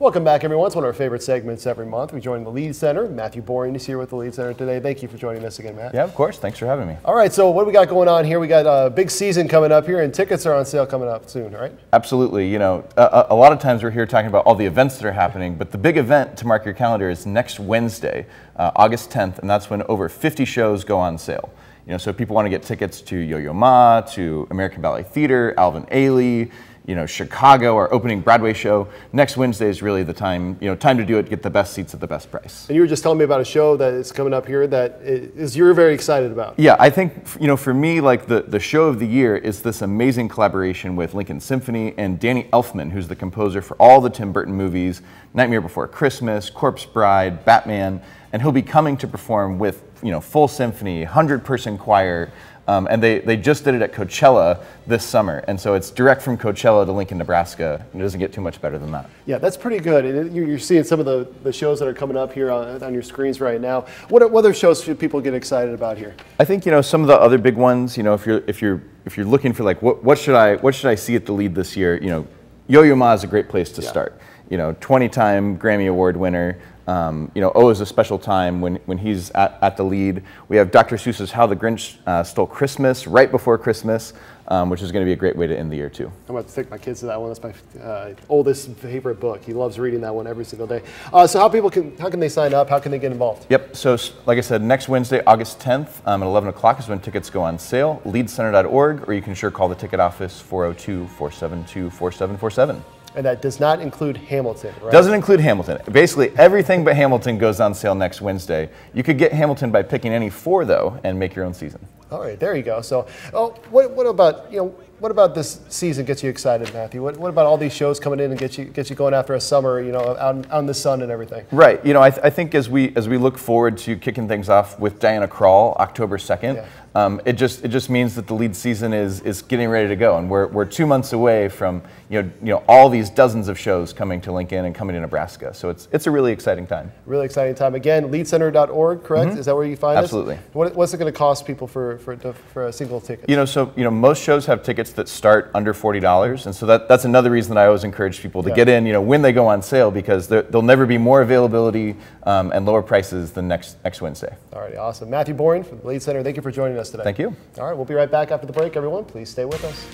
Welcome back, everyone. It's one of our favorite segments every month. We join the Lied Center. Matthew Boring is here with the Lied Center today. Thank you for joining us again, Matt. Yeah, of course. Thanks for having me. All right, so what do we got going on here? We got a big season coming up here, and tickets are on sale coming up soon, right? Absolutely. You know, a, a lot of times we're here talking about all the events that are happening, but the big event to mark your calendar is next Wednesday, uh, August 10th, and that's when over 50 shows go on sale. You know, so if people want to get tickets to Yo-Yo Ma, to American Ballet Theater, Alvin Ailey, you know, Chicago, our opening Broadway show. Next Wednesday is really the time, you know, time to do it, get the best seats at the best price. And you were just telling me about a show that is coming up here that is you're very excited about. Yeah, I think, you know, for me, like the, the show of the year is this amazing collaboration with Lincoln Symphony and Danny Elfman, who's the composer for all the Tim Burton movies, Nightmare Before Christmas, Corpse Bride, Batman, and he'll be coming to perform with, you know, full symphony, 100 person choir, um, and they, they just did it at Coachella this summer. And so it's direct from Coachella to Lincoln, Nebraska. And it doesn't get too much better than that. Yeah, that's pretty good. And you're seeing some of the, the shows that are coming up here on, on your screens right now. What, what other shows should people get excited about here? I think, you know, some of the other big ones, you know, if you're, if you're, if you're looking for like, what, what, should I, what should I see at the Lied this year? You know, Yo-Yo Ma is a great place to yeah. start. You know, 20-time Grammy Award winner. Um, you know, O is a special time when, when he's at, at the Lied. We have Dr. Seuss's How the Grinch uh, Stole Christmas right before Christmas, um, which is going to be a great way to end the year too. I'm about to take my kids to that one. That's my uh, oldest favorite book. He loves reading that one every single day. Uh, so how people can how can they sign up? How can they get involved? Yep. So like I said, next Wednesday, August 10th um, at 11 o'clock is when tickets go on sale. Liedcenter.org, or you can sure call the ticket office 402-472-4747. And that does not include Hamilton, right? Doesn't include Hamilton. Basically, everything but Hamilton goes on sale next Wednesday. You could get Hamilton by picking any four, though, and make your own season. All right, there you go. So, oh, what, what about you know what about this season gets you excited, Matthew? What, what about all these shows coming in and get you get you going after a summer, you know, out, in the sun and everything? Right. You know, I, th- I think as we as we look forward to kicking things off with Diana Krall, October second, yeah. um, it just it just means that the Lied season is is getting ready to go, and we're, we're two months away from you know you know all these dozens of shows coming to Lincoln and coming to Nebraska. So it's it's a really exciting time. Really exciting time. Again, liedcenter.org, correct? Mm-hmm. Is that where you find Absolutely. us? Absolutely. What, what's it going to cost people for for for a single ticket? You know, so you know most shows have tickets that start under forty dollars, and so that, that's another reason that I always encourage people to yeah. get in. You know, when they go on sale because there, will never be more availability um, and lower prices than next next Wednesday. All right, awesome. Matthew Boring from the Lied Center. Thank you for joining us today. Thank you. All right, we'll be right back after the break. Everyone, please stay with us.